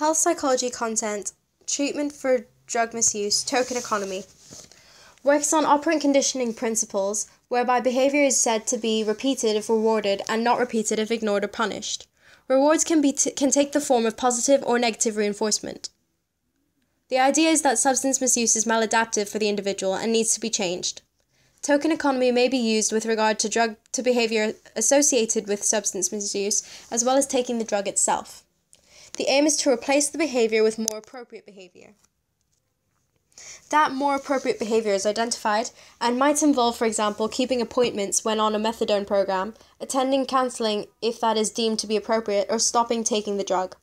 Health psychology content, treatment for drug misuse, token economy. Works on operant conditioning principles, whereby behavior is said to be repeated if rewarded and not repeated if ignored or punished. Rewards can, be t- can take the form of positive or negative reinforcement. The idea is that substance misuse is maladaptive for the individual and needs to be changed. Token economy may be used with regard to drug to behavior associated with substance misuse as well as taking the drug itself. The aim is to replace the behavior with more appropriate behavior. That more appropriate behavior is identified and might involve, for example, keeping appointments when on a methadone program, attending counseling if that is deemed to be appropriate, or stopping taking the drug.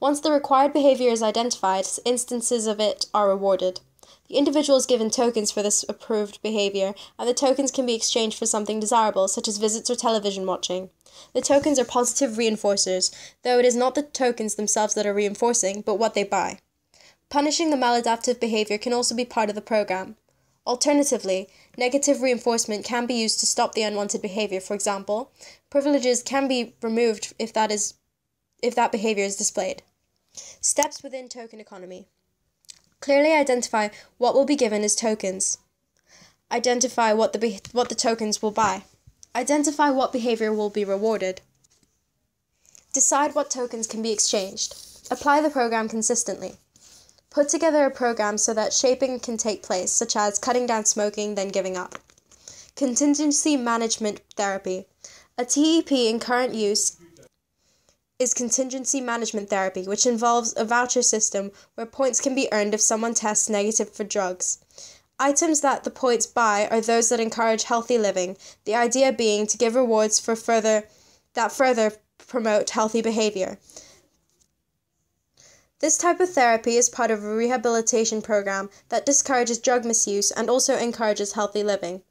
Once the required behavior is identified, instances of it are rewarded. The individual is given tokens for this approved behavior, and the tokens can be exchanged for something desirable, such as visits or television watching. The tokens are positive reinforcers, though it is not the tokens themselves that are reinforcing, but what they buy. Punishing the maladaptive behavior can also be part of the program. Alternatively, negative reinforcement can be used to stop the unwanted behavior. For example, privileges can be removed if that is if that behavior is displayed. Steps within token economy. Clearly identify what will be given as tokens. Identify what the be- what the tokens will buy. Identify what behavior will be rewarded. Decide what tokens can be exchanged. Apply the program consistently. Put together a program so that shaping can take place, such as cutting down smoking, then giving up. Contingency management therapy. A TEP in current use is contingency management therapy, which involves a voucher system where points can be earned if someone tests negative for drugs. Items that the points buy are those that encourage healthy living, the idea being to give rewards for further that further promote healthy behavior. This type of therapy is part of a rehabilitation program that discourages drug misuse and also encourages healthy living.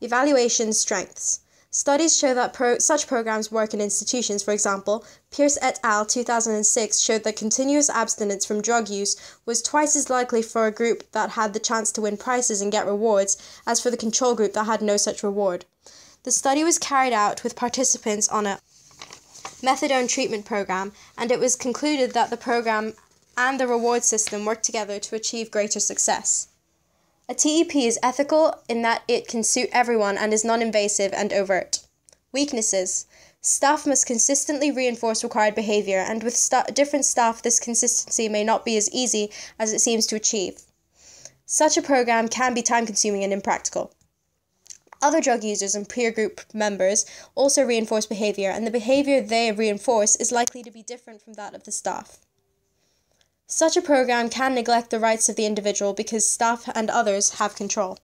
Evaluation strengths. Studies show that pro- such programs work in institutions. For example, Peirce et al. 2006 showed that continuous abstinence from drug use was twice as likely for a group that had the chance to win prizes and get rewards as for the control group that had no such reward. The study was carried out with participants on a methadone treatment program, and it was concluded that the program and the reward system work together to achieve greater success. A TEP is ethical in that it can suit everyone and is non invasive and overt. Weaknesses Staff must consistently reinforce required behavior, and with st- different staff, this consistency may not be as easy as it seems to achieve. Such a program can be time consuming and impractical. Other drug users and peer group members also reinforce behavior, and the behavior they reinforce is likely to be different from that of the staff. Such a program can neglect the rights of the individual because staff and others have control.